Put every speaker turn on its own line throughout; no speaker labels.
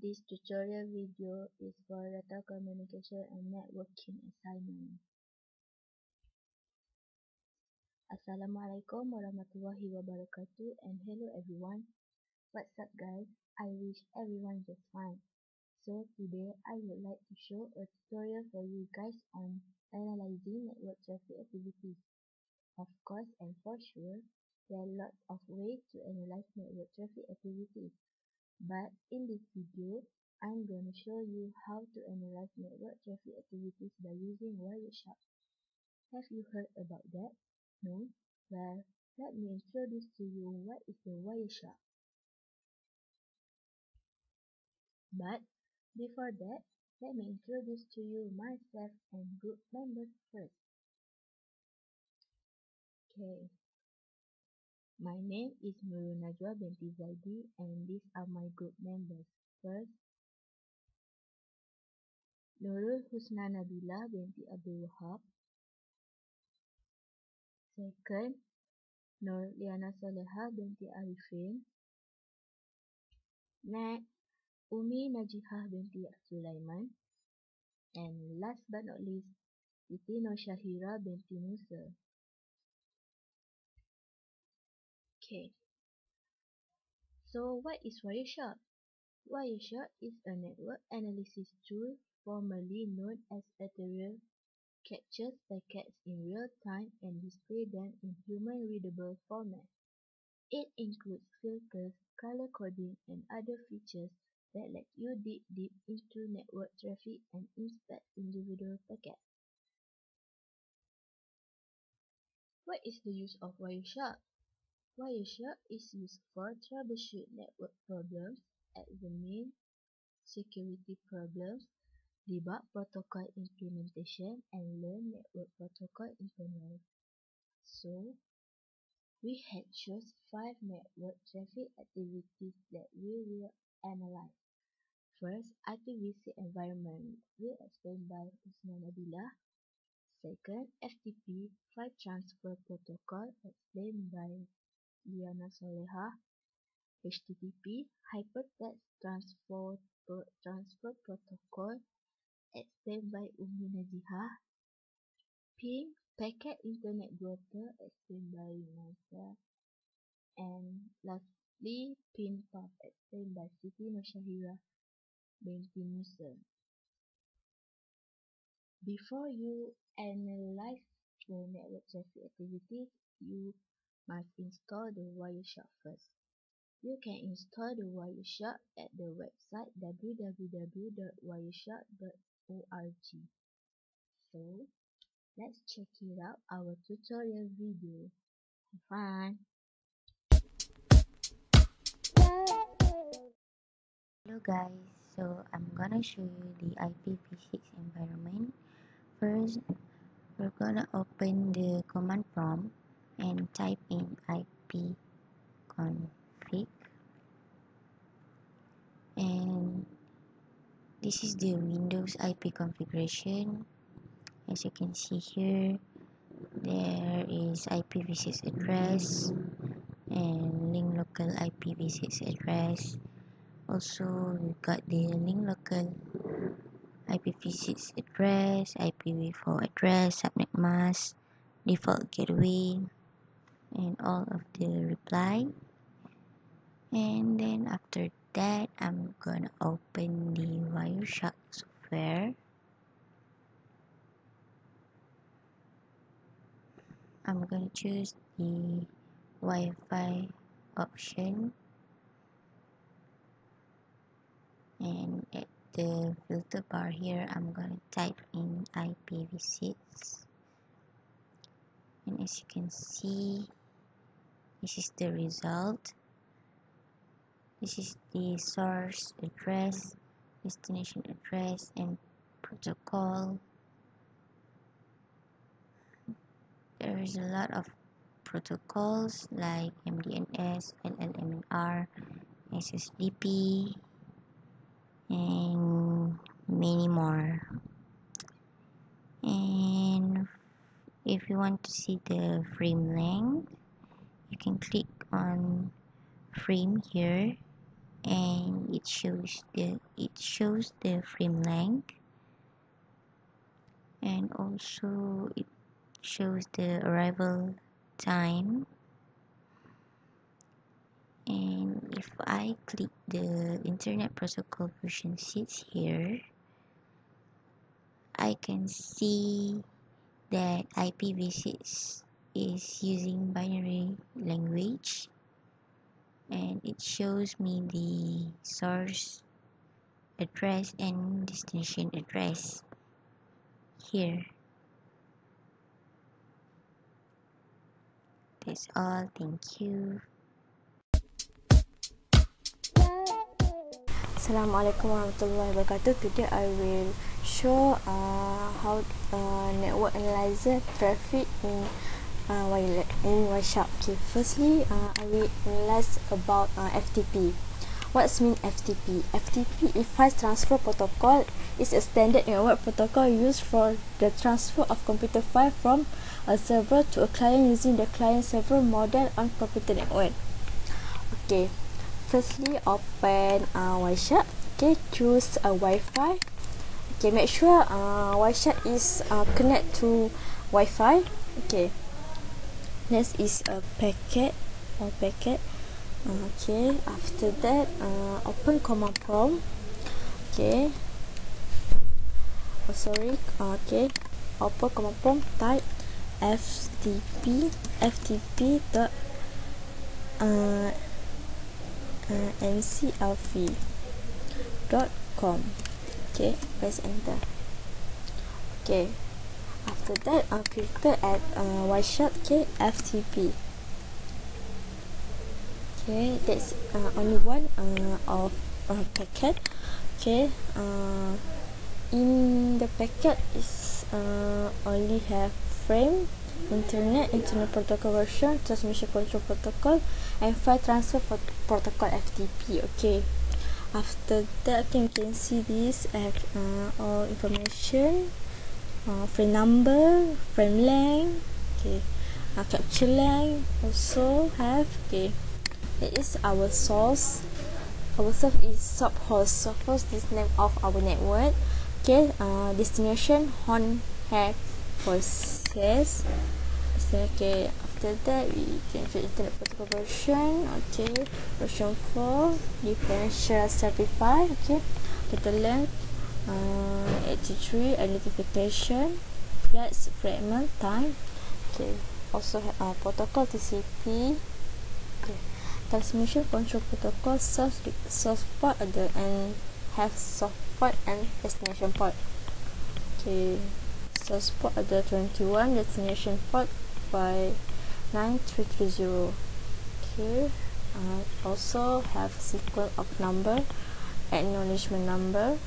This tutorial video is for data communication and networking assignment. Assalamualaikum warahmatullahi wabarakatuh and hello everyone. What's up guys? I wish everyone just fine. So today I would like to show a tutorial for you guys on analyzing network traffic activities. Of course and for sure, there are lots of ways to analyze network traffic activities. But in this video, I'm going to show you how to analyze network traffic activities by using Wireshark. Have you heard about that? No? Well, let me introduce to you what is the Wireshark. But before that, let me introduce to you myself and group members first. Okay, my name is Nurul Najwa binti Zaidi and these are my group members. First, Nurul Husna Nabila binti Abdul Wahab. Second, Nur Liana Soleha binti Arifin. Next, Umi Najihah binti Sulaiman. And last but not least, Siti Nur Shahira binti Musa. Okay. So what is Wireshark? Wireshark is a network analysis tool formerly known as Ethereal captures packets in real time and display them in human-readable format. It includes filters, color coding, and other features that let you dig deep into network traffic and inspect individual packets. What is the use of Wireshark? Wireshark is used for troubleshoot network problems, examine security problems, debug protocol implementation, and learn network protocol internals. So, we had chose five network traffic activities that we will analyze. First, IPv6 environment will explained by Husna Nabila. Second, FTP file transfer protocol explained by Liana Soleha, HTTP Hypertext Transfer, Transfer Protocol explained by Umi Najihah, PIN Packet Internet Broker explained by myself, and lastly PIN PUF explained by Siti Nushahira binti Musa. Before you analyze the network traffic activities, you must install the Wireshark first. You can install the Wireshark at the website www.wireshark.org. So, let's check it out our tutorial video. Have fun!
Hello guys, so I'm gonna show you the IPv6 environment. First, we're gonna open the command prompt and type in ipconfig and this is the Windows IP configuration. As you can see here there is IPv6 address and link local IPv6 address. Also we got the link local IPv6 address IPv4 address subnet mask default gateway and all of the reply. And then after that I'm gonna open the Wireshark software. I'm gonna choose the Wi-Fi option. And at the filter bar here I'm gonna type in IPv6 and as you can see this is the result. This is the source address destination address and protocol. There is a lot of protocols like MDNS, LLMNR, SSDP and many more. And if you want to see the frame length you can click on frame here and it shows the it shows the frame length. And also it shows the arrival time. And if I click the internet protocol version 6 here I can see that IPv6 is using binary language and it shows me the source address and destination address here. That's all. Thank you.
Assalamualaikum warahmatullahi wabarakatuh. Today I will show uh, how uh, network analyzer traffic in uh, wireless in Wireshark. Okay, firstly, uh, I will analyze about uh, FTP. What's mean FTP? FTP is fast transfer protocol. It's a standard network protocol used for the transfer of computer file from a server to a client using the client server model on computer network. Okay, firstly open uh, Wireshark okay choose a Wi-Fi okay make sure uh, Wireshark is uh, connect to Wi-Fi okay next is a packet. Or packet. Okay. After that uh, open command prompt. Okay. Oh sorry. Okay. Open command prompt. Type ftp ftp dot uh, uh, mclv.com okay. Press enter. Okay after that uh, filter at uh, Wireshark okay ftp okay that's uh, only one uh, of uh, packet. Okay uh, in the packet is uh, only have frame internet internet protocol version transmission control protocol and file transfer protocol ftp okay. After that okay, you can see this have uh, all information uh, frame number frame length okay. Uh, capture length also have okay. It is our source. Our source is subhost subhost is name of our network. Okay uh, destination home have process. Okay after that we can check internet protocol version. Okay version 4 differential certify okay data length uh, 83 identification flash fragment time. Okay. Also have uh, protocol TCP okay. Transmission control protocol source source port ada and have source port and destination port. Okay. Source port ada 21 destination port by 9330 okay. Uh, also have sequence of number acknowledgement number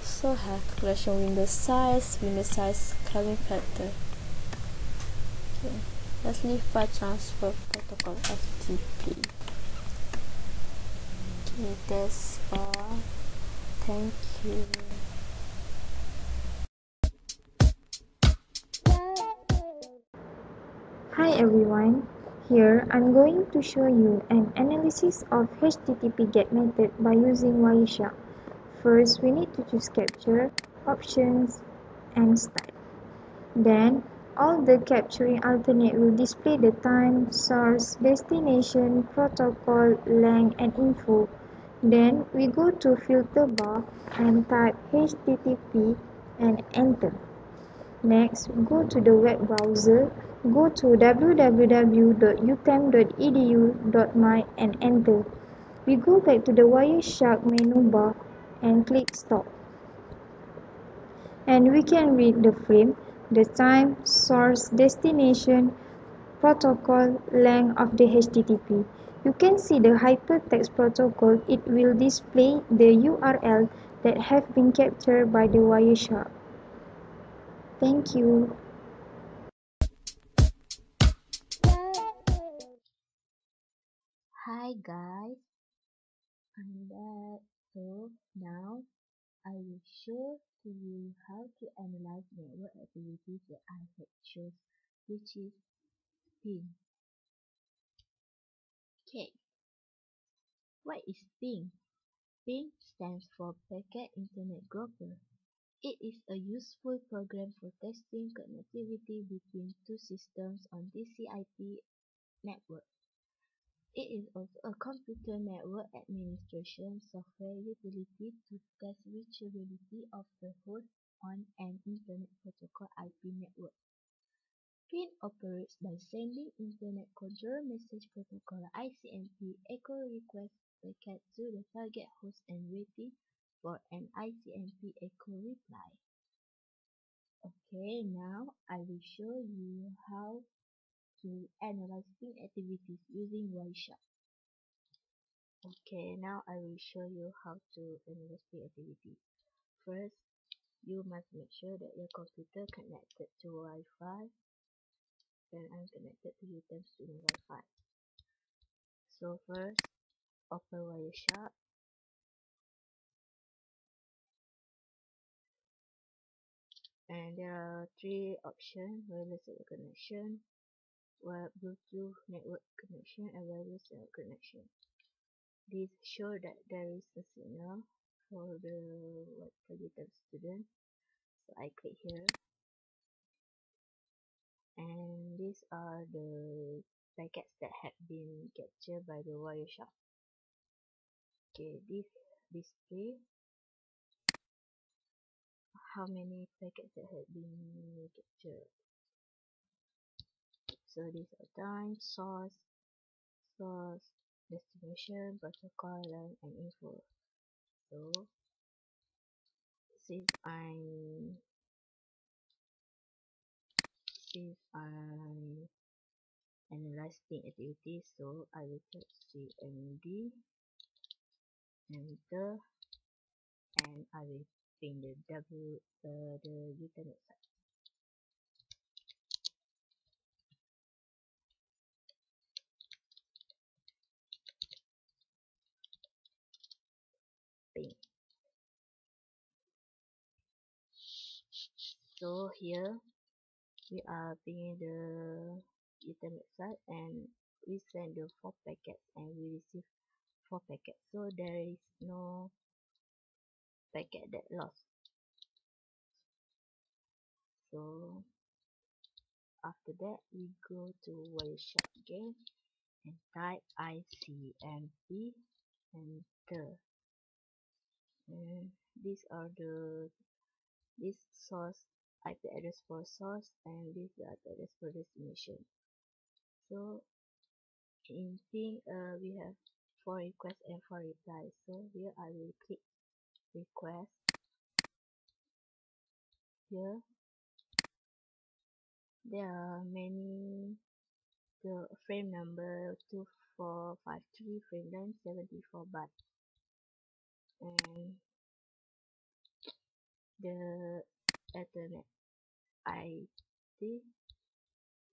also have calculation window size window size calling factor. Okay. Let's leave file transfer protocol FTP okay that's all. Thank you.
Hi everyone, here I'm going to show you an analysis of HTTP GET method by using Wireshark. First, we need to choose capture, options, and style. Then, all the capturing alternate will display the time, source, destination, protocol, length, and info. Then, we go to filter bar and type HTTP and enter. Next, go to the web browser go to www.utem.edu.my and enter. We go back to the Wireshark menu bar and click stop. And we can read the frame, the time, source, destination, protocol, length of the HTTP. You can see the hypertext protocol. It will display the URL that have been captured by the Wireshark. Thank you.
Hi guys, I'm back. So now I will show to you how to analyze network activities that I had chose, which is ping. Okay, What is PIN? PIN stands for Packet Internet Groper. It is a useful program for testing connectivity between two systems on TCP network. It is also a computer network administration software utility to test reachability of the host on an Internet Protocol IP network. PIN operates by sending Internet Control Message Protocol ICMP echo request packet to the target host and waiting for an ICMP echo reply. Okay, now I will show you how to analyze activities using Wireshark. Okay, now I will show you how to analyze PIN activity. First, you must make sure that your computer connected to Wi-Fi and I'm connected to UTM student Wi-Fi. So first, open Wireshark. And there are three options, wireless connection, web Bluetooth network connection and wireless connection. This show that there is a signal for the targeted student. So I click here and these are the packets that have been captured by the Wireshark. Okay, this display how many packets that have been captured. So these are time, source, source, destination, protocol, and, info. So since I'm since I'm analyzing activity, so I will type CMD, enter, and I will pin the W uh, the Ethernet side. So here we are pinging the Ethernet side and we send the four packets and we receive four packets. So there is no packet that lost. So after that we go to Wireshark again and type ICMP enter. And these are the this source IP address for source and this the IP address for destination. So in thing uh, we have four requests and four replies. So here I will click request. Here there are many the frame number 2453 frame length 74 byte and the ethernet ID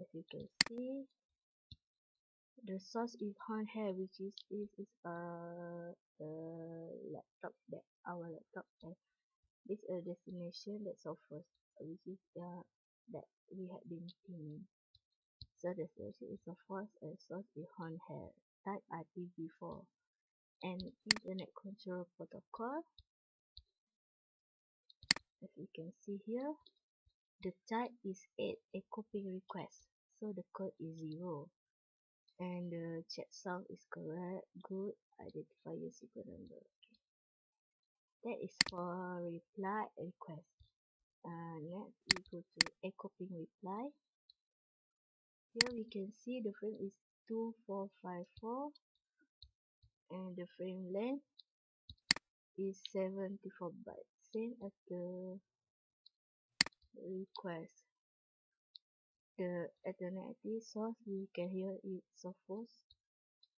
as you can see the source is on here which is this is a, a uh, laptop that our laptop and this is a destination that offers which is the that we had been pinning so the destination is of course and source is on here type IPv4 and internet control protocol. As you can see here the type is 8 a copy request so the code is 0 and the checksum is correct good identify your secret number that is for reply request. Uh, next we go to echo ping reply. Here we can see the frame is 2454 and the frame length is 74 bytes same as the request. The ethernet source we can hear it source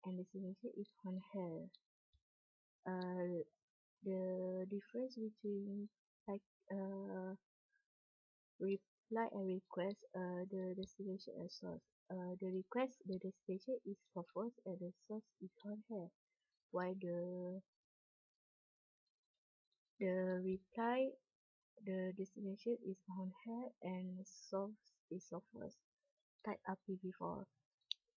and the destination is on here. Uh, the difference between like uh, reply and request uh, the destination and source. Uh, the request the destination is source and the source is on here while the the reply the destination is on here and source is source type IPv4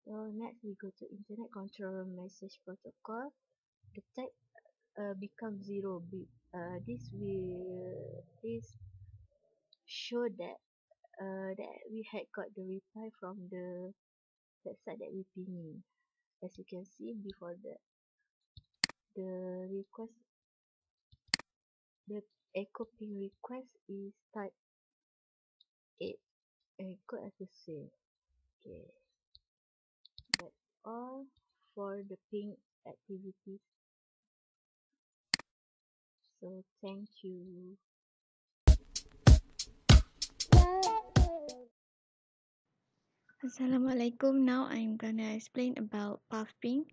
so next we go to internet control message protocol the type uh, becomes zero. Be, uh, this will this show that uh, that we had got the reply from the website that we pinging. As you can see before the the request the echo ping request is type 8 echo as the same okay that's all for the ping activities so thank you
Assalamualaikum. Now I'm gonna explain about PathPing.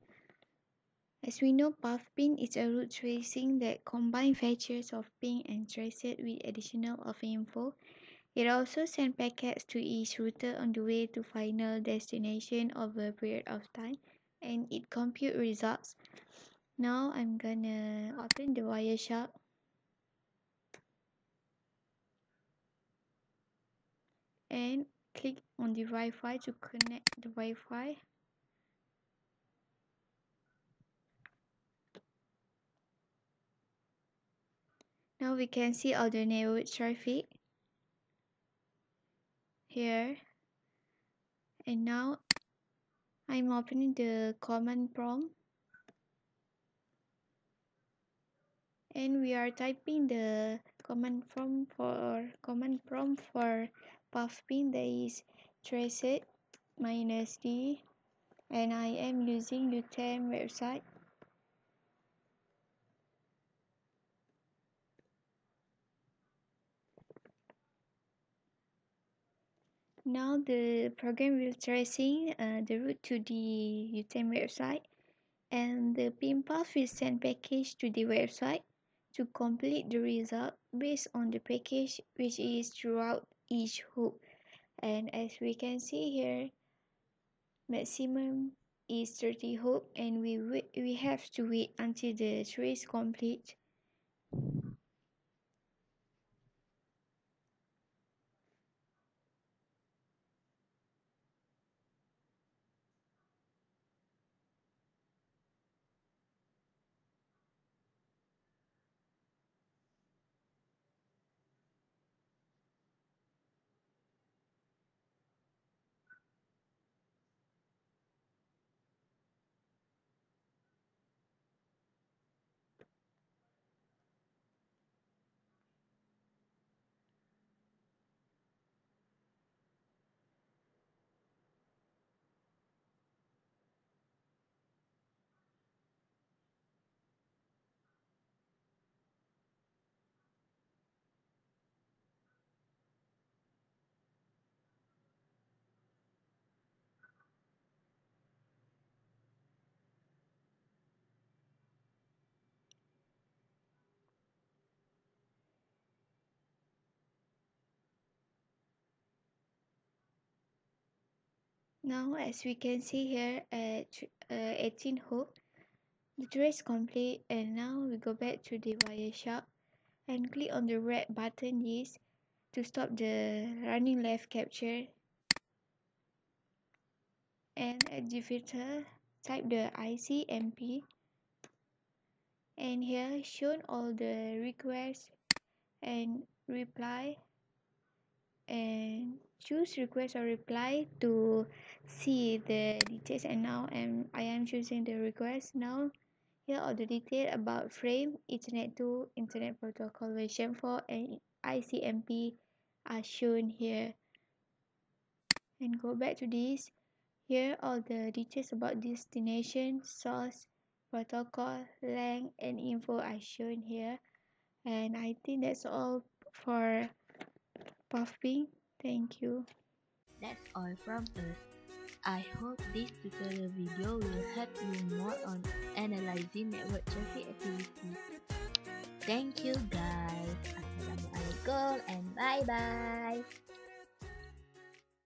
As we know, PathPing is a route tracing that combines features of ping and tracert with additional of info. It also sends packets to each router on the way to final destination over a period of time, and it compute results. Now I'm gonna open the Wireshark and click on the Wi-Fi to connect the Wi-Fi. Now we can see all the network traffic here. And now I'm opening the command prompt. And we are typing the command prompt for command prompt for PathPing that is tracert minus d and I am using UTM website Now the program will tracing uh, the route to the UTM website and the pin path will send package to the website to complete the result based on the package which is throughout each hook. And as we can see here, maximum is 30 hook and we we have to wait until the trace complete Now as we can see here at uh, 18 hook, the trace complete and now we go back to the Wireshark and click on the red button yes to stop the running left capture. And at the filter type the ICMP and here shown all the requests and reply. And choose request or reply to see the details. And now I'm, I am choosing the request now. Here are the detail about frame ethernet 2 internet protocol version 4 and ICMP are shown here. And go back to this. Here all the details about destination source protocol length and info are shown here. And I think that's all for PathPing thank you
that's all from us I hope this tutorial video will help you more on analyzing network traffic activity. Thank you guys. Assalamualaikum and bye bye.